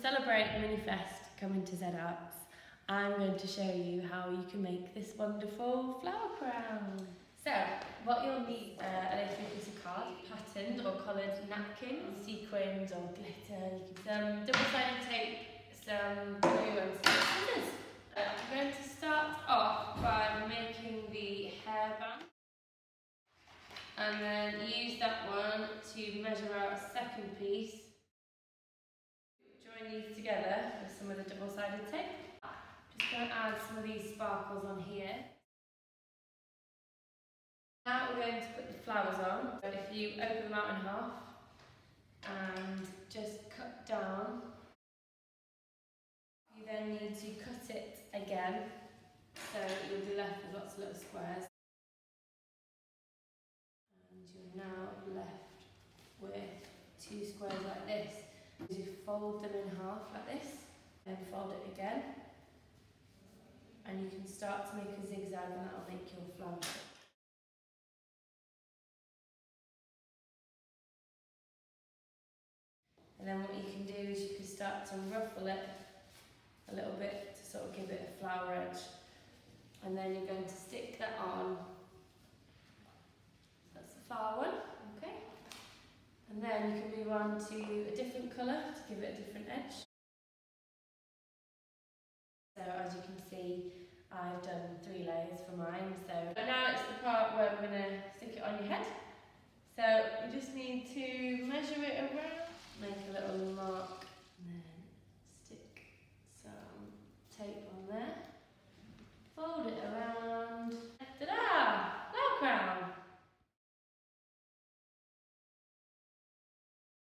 celebrate Minifest coming to Z Arts, I'm going to show you how you can make this wonderful flower crown. So, what you'll need uh, are a piece of card, patterned or coloured napkins, sequins or glitter, some double-sided tape, some glue and some scissors. Uh, I'm going to start off by making the hairband and then use that one to measure out a second piece. These together with some of the double-sided tape. Just going to add some of these sparkles on here. Now we're going to put the flowers on. If you open them out in half and just cut down, you then need to cut it again. So you'll be left with lots of little squares. And you're now left with two squares like this. Fold them in half like this and fold it again. And you can start to make a zigzag and that'll make your flower And then what you can do is you can start to ruffle it a little bit to sort of give it a flower edge. And then you're going to stick that on. That's the far one, okay? And then you can move on to a different colour to give it a different edge. So as you can see, I've done three layers for mine. So but now it's the part where I'm going to stick it on your head. So you just need to measure it around